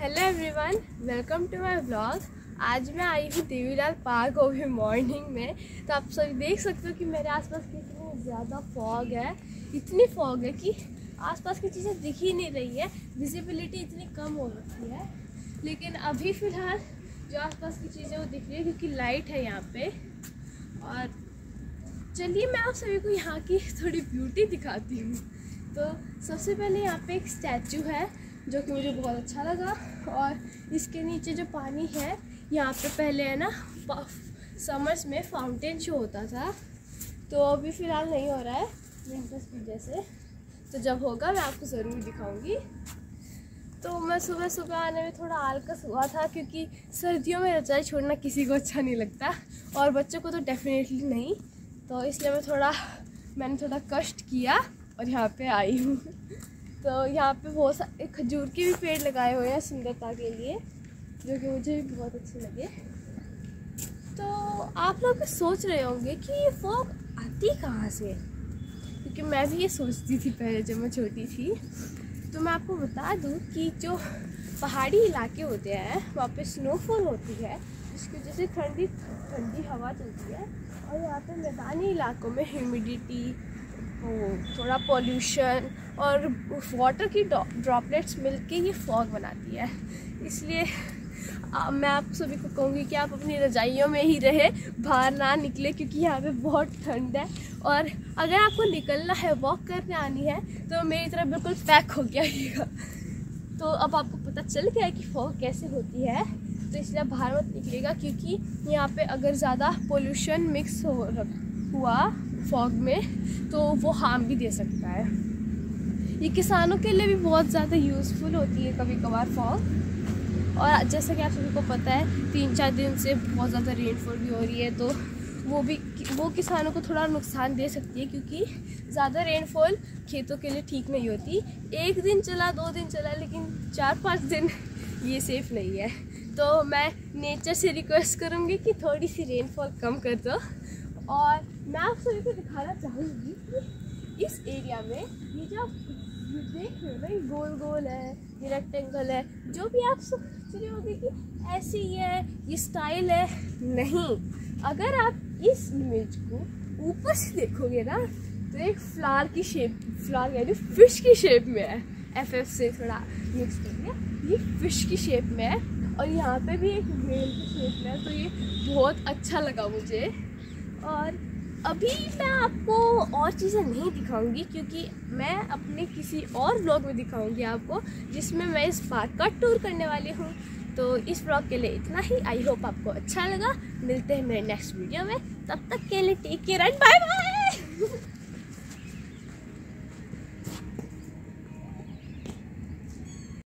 Hello everyone welcome to my blog आज मैं आई हूँ देवीलाल पार्क अभी मॉर्निंग में। तो आप सभी देख सकते हो कि मेरे आसपास कितनी ज़्यादा फॉग है। इतनी फॉग है कि आसपास की चीज़ें दिख ही नहीं रही है। विजिबिलिटी इतनी कम हो रखी है। लेकिन अभी फ़िलहाल जो आसपास की चीज़ें वो दिख रही है, क्योंकि लाइट है यहाँ पे। और चलिए मैं आप सभी को यहाँ की थोड़ी ब्यूटी दिखाती हूँ। तो सबसे पहले यहाँ पे एक स्टैचू है। जो कि मुझे बहुत अच्छा लगा। और इसके नीचे जो पानी है, यहाँ पे पहले है ना समर्स में फाउंटेन शो होता था। तो अभी फ़िलहाल नहीं हो रहा है विंटर्स की वजह से तो जब होगा, मैं आपको ज़रूर दिखाऊँगी। तो मैं सुबह सुबह आने में थोड़ा आलकस हुआ था, क्योंकि सर्दियों में रजाई छोड़ना किसी को अच्छा नहीं लगता। और बच्चों को तो डेफिनेटली नहीं। तो इसलिए मैं थोड़ा, मैंने थोड़ा कष्ट किया और यहाँ पे आई हूँ। तो यहाँ पे बहुत सारे खजूर के भी पेड़ लगाए हुए हैं सुंदरता के लिए, जो कि मुझे भी बहुत अच्छे लगे। तो आप लोग सोच रहे होंगे कि ये फॉग आती कहाँ से? क्योंकि मैं भी ये सोचती थी पहले जब मैं छोटी थी। तो मैं आपको बता दूँ कि जो पहाड़ी इलाके होते हैं, वहाँ पे स्नोफॉल होती है, जिसकी वजह से ठंडी ठंडी हवा चलती है। और यहाँ पे मैदानी इलाकों में ह्यूमिडिटी थोड़ा पॉल्यूशन और वाटर की ड्रॉपलेट्स मिलके ये फॉग बनाती है। इसलिए आ, मैं आप सभी को कहूँगी कि आप अपनी रजाइयों में ही रहे बाहर ना निकले क्योंकि यहाँ पे बहुत ठंड है। और अगर आपको निकलना है वॉक करने आनी है तो मेरी तरह बिल्कुल पैक हो गया तो अब आपको पता चल गया है कि फॉग कैसे होती है तो इसलिए बाहर मत निकलेगा क्योंकि यहाँ पे अगर ज़्यादा पोल्यूशन मिक्स हो हुआ फॉग में तो वो हार्म भी दे सकता है। ये किसानों के लिए भी बहुत ज़्यादा यूज़फुल होती है कभी कभार फॉग। और जैसा कि आप सभी को पता है तीन चार दिन से बहुत ज़्यादा रेनफॉल भी हो रही है तो वो भी वो किसानों को थोड़ा नुकसान दे सकती है, क्योंकि ज़्यादा रेनफॉल खेतों के लिए ठीक नहीं होती। एक दिन चला, दो दिन चला, लेकिन चार पाँच दिन ये सेफ़ नहीं है। तो मैं नेचर से रिक्वेस्ट करूँगी कि थोड़ी सी रेनफॉल कम कर दो। और मैं आप सभी को दिखाना चाहूँगी कि इस एरिया में ये जो आप देख रहे हो ये गोल गोल है, ये रेक्टेंगल है, जो भी आप सोच रहे होंगे कि ऐसी ही है, ये स्टाइल है, नहीं। अगर आप इस इमेज को ऊपर से देखोगे ना तो एक फ्लावर की शेप फ्लावर यानी फ़िश की शेप में है। एफ़ एफ़ से थोड़ा मिक्स करके ये फ़िश की शेप में है और यहाँ पे भी एक मेल की शेप में है तो ये बहुत अच्छा लगा मुझे। और अभी मैं आपको और चीज़ें नहीं दिखाऊँगी क्योंकि मैं अपने किसी और ब्लॉग में दिखाऊँगी आपको, जिसमें मैं इस पार्क का टूर करने वाली हूँ। तो इस ब्लॉग के लिए इतना ही। आई होप आपको अच्छा लगा। मिलते हैं मेरे नेक्स्ट वीडियो में। तब तक के लिए take care and bye bye